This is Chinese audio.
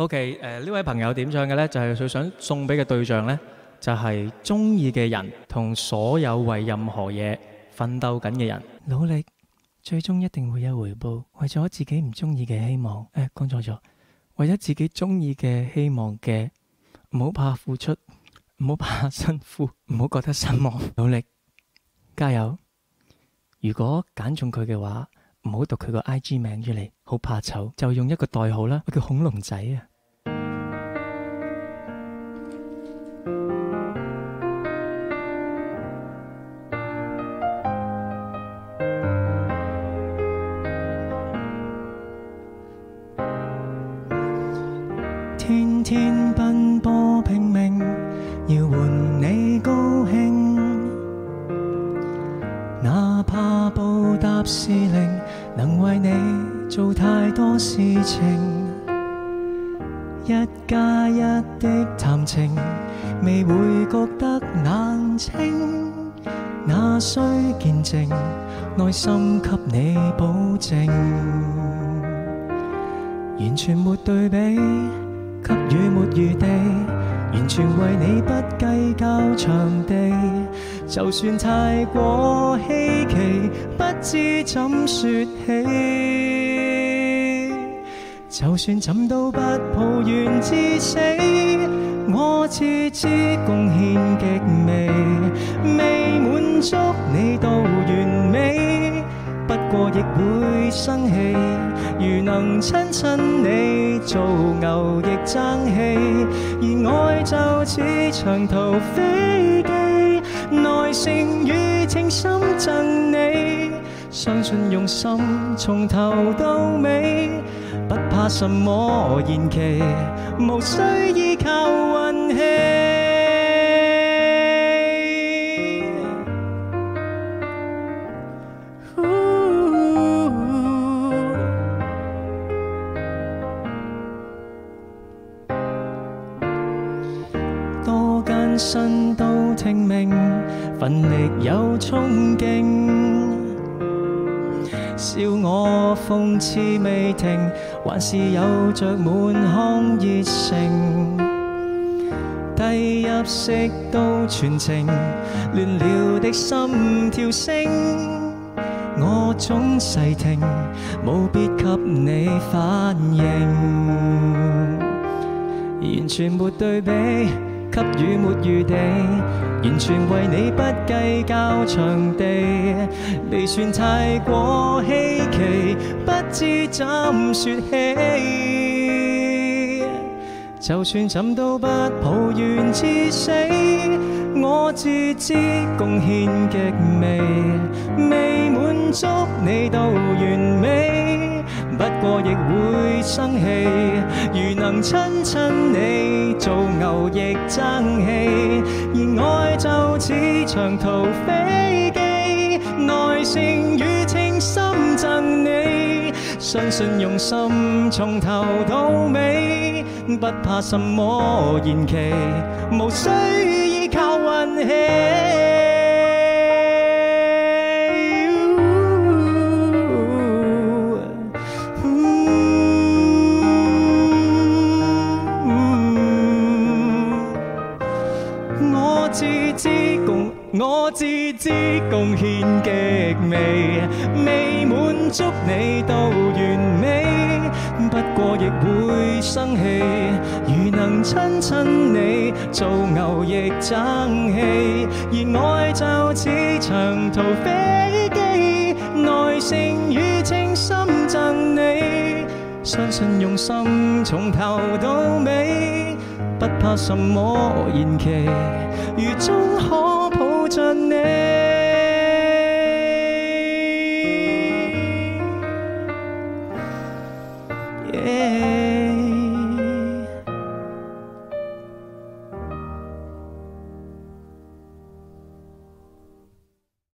OK，誒呢位朋友點唱嘅呢？就係佢想送俾嘅對象呢，就係中意嘅人同所有為任何嘢奮鬥緊嘅人。努力最終一定會有回報，為咗自己唔中意嘅希望，誒講錯咗，為咗自己中意嘅希望嘅，唔好怕付出，唔好怕辛苦，唔好覺得失望，努力加油。如果揀中佢嘅話，唔好讀佢個 I.G 名出嚟，好怕醜，就用一個代號啦，我叫恐龍仔啊！天天奔波拼命，要換你高興。哪怕报答是零，能為你做太多事情。一加一的談情，未會覺得冷清。那需見證，內心給你保證，完全沒對比，给予没余地，完全为你不计较场地。就算太过稀奇，不知怎说起。就算怎都不抱怨至死，我自知贡献极微，未满足你到完美。不过亦会生气，如能亲亲你做牛亦争气，而爱就似长途飞机，耐性与情深赠你，相信用心从头到尾，不怕什么延期，无需依靠运气。身都聽命，奮力有衝勁。笑我諷刺未停，還是有着滿腔熱誠。低入息都全程，亂了的心跳聲，我總細聽，務必給你反應。完全沒對比，给予没余地，完全为你不计较场地，未算太过稀奇，不知怎说起。就算怎都不抱怨至死，我自知贡献极微，未满足你到完美。亦會生氣，如能親親你做牛亦爭氣，而愛就似長途飛機，耐性與情深贈你，相信用心從頭到尾，不怕什麼延期，無需依靠運氣。我自知贡献极微，未满足你到完美。不过亦会生气，如能亲亲你做牛亦争气，而爱就似长途飞机，耐性与情深赠你，相信用心从头到尾。不怕什么延期，如終可